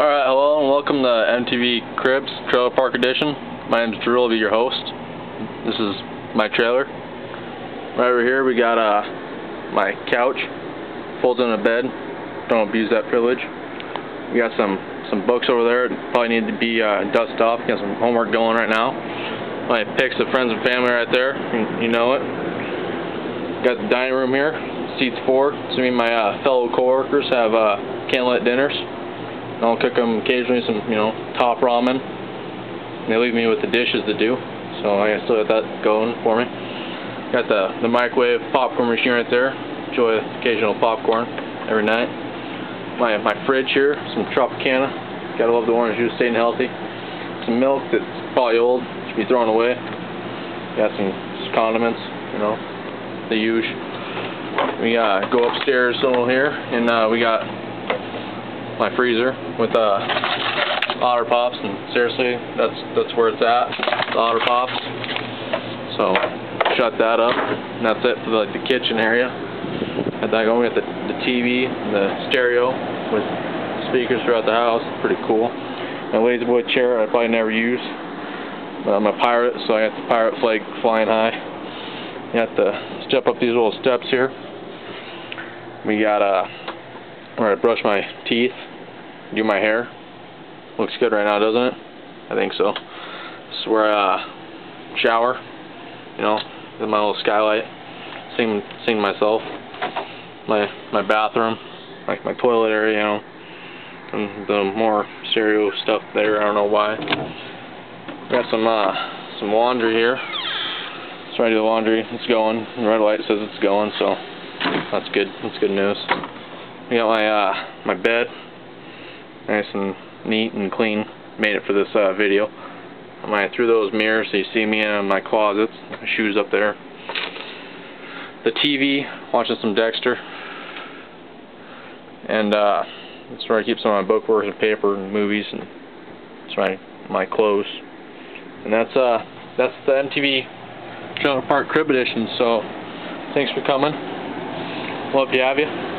Alright, hello and welcome to MTV Cribs Trailer Park Edition. My name is Drew, I'll be your host. This is my trailer. Right over here we got uh, my couch, folds in a bed. Don't abuse that privilege. We got some, some books over there, probably need to be uh, dusted off. Got some homework going right now. My pics of friends and family right there, you, you know it. Got the dining room here, seats four, so me and my uh, fellow coworkers have uh, candlelit dinners. I'll cook them occasionally some, you know, top ramen. They leave me with the dishes to do, so I still got that going for me. Got the the microwave popcorn machine right there. Enjoy occasional popcorn every night. My my fridge here, some Tropicana. Gotta love the orange juice, staying healthy. Some milk that's probably old, should be thrown away. Got some condiments, you know, the usual. We uh, go upstairs a little here, and uh, we got my freezer with uh, Otter Pops, and seriously, that's that's where it's at, the Otter Pops. So shut that up, and that's it for the, like the kitchen area. Got that going. Got the the TV, the stereo with speakers throughout the house. Pretty cool. My lazy boy chair I probably never use, but I'm a pirate, so I got the pirate flag flying high. You have to step up these little steps here. We got uh, where I brush my teeth do my hair. Looks good right now, doesn't it? I think so. This is where I uh, shower, you know, with my little skylight. Sing, sing myself. My my bathroom, like my toilet area, you know. And the more stereo stuff there, I don't know why. Got some uh, some laundry here. It's ready to the laundry. It's going. The red light says it's going, so that's good. That's good news. We got my uh, my bed nice and neat and clean. Made it for this uh, video. I through those mirrors so you see me in my closets. My shoes up there. The TV, watching some Dexter. And uh, that's where I keep some of my bookworks and paper and movies and that's my my clothes. And that's uh that's the MTV Trailer Park Crib Edition. So thanks for coming. Love to have you.